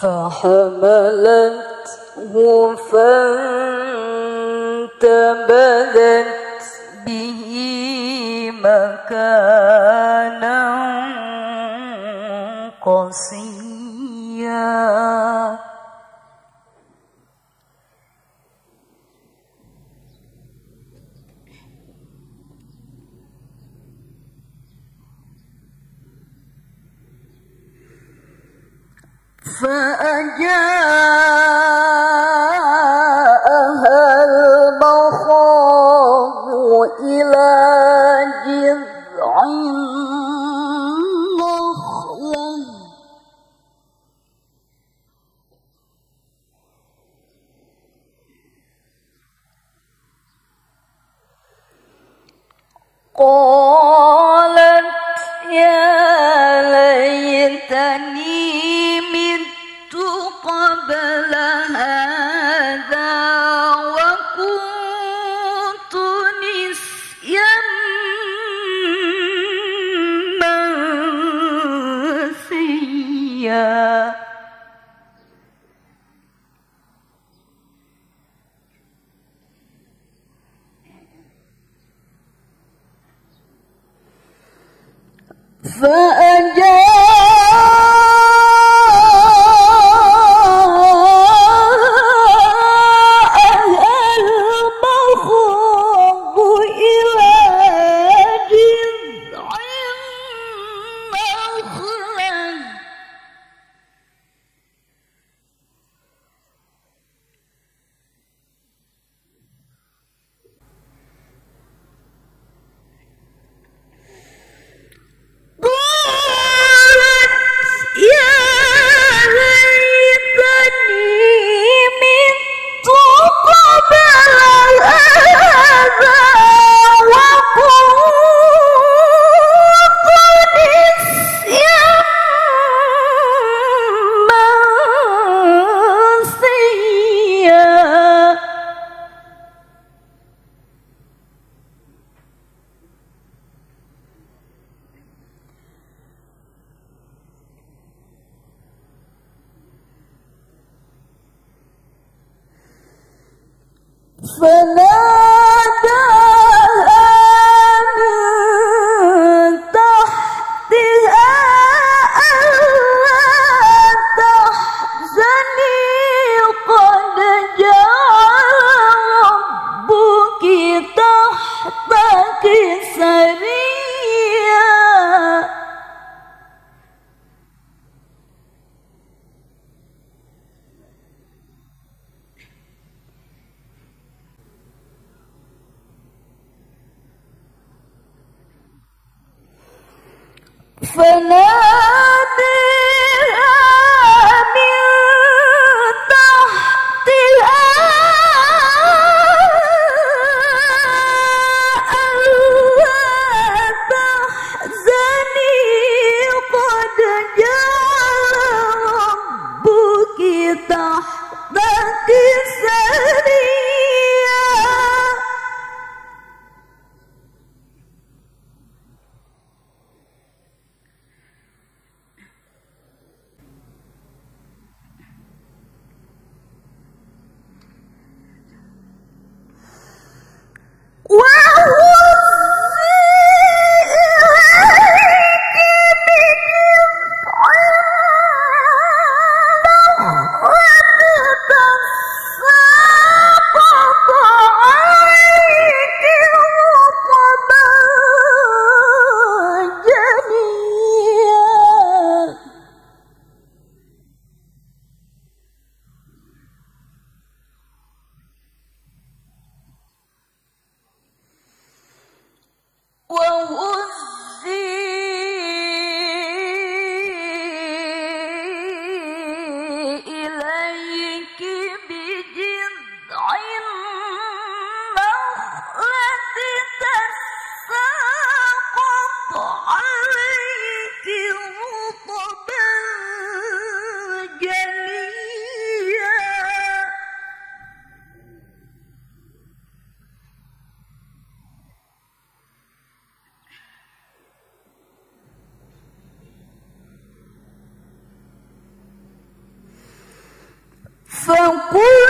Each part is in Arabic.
فحملته فانتبذت به مكانا قصيا. فأجاءها المخاض إلى جذع النخلة قالت فأجاءها فناداها فناديها Franco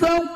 são.